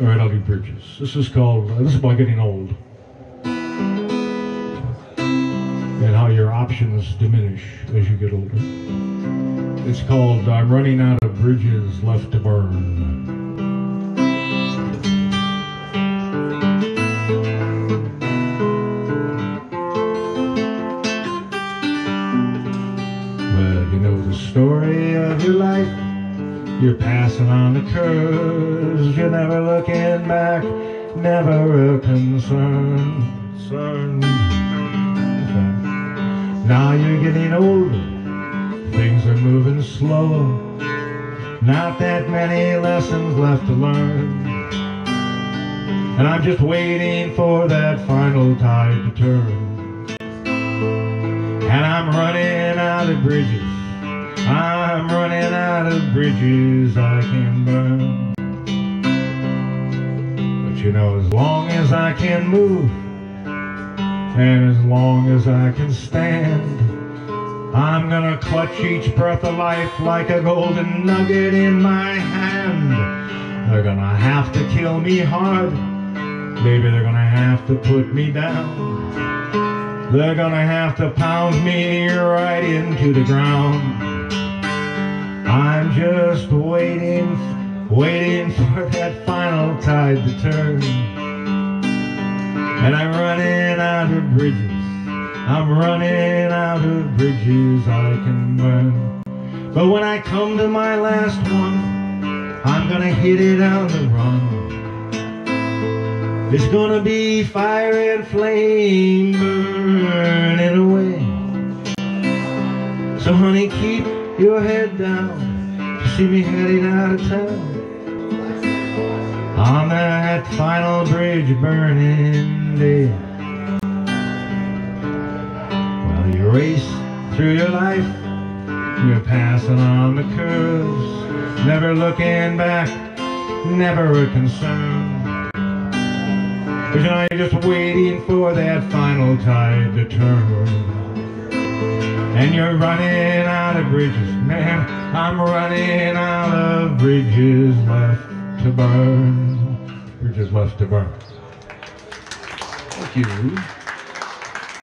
All right, I'll do bridges. This is called, uh, this is about getting old. And how your options diminish as you get older. It's called I'm Running Out of Bridges Left to Burn. Well, you know the story of your life. You're passing on the curves. Never looking back. Never a concern. concern. Now you're getting older. Things are moving slower. Not that many lessons left to learn. And I'm just waiting for that final tide to turn. And I'm running out of bridges. I'm running out of bridges I can burn. You know, as long as I can move, and as long as I can stand, I'm gonna clutch each breath of life like a golden nugget in my hand. They're gonna have to kill me hard. Maybe they're gonna have to put me down. They're gonna have to pound me right into the ground. I'm just waiting, waiting for that final tide to turn. And I'm running out of bridges. I'm running out of bridges I can burn. But when I come to my last one, I'm gonna hit it on the run. It's gonna be fire and flame burning away. So honey, keep your head down. You see me heading out of town. On that final bridge burning day. Well, you race through your life. You're passing on the curves. Never looking back. Never a concern. But you know, you're just waiting for that final tide to turn. And you're running out of bridges, man. I'm running out of bridges left to burn. Bridges burn. Thank you.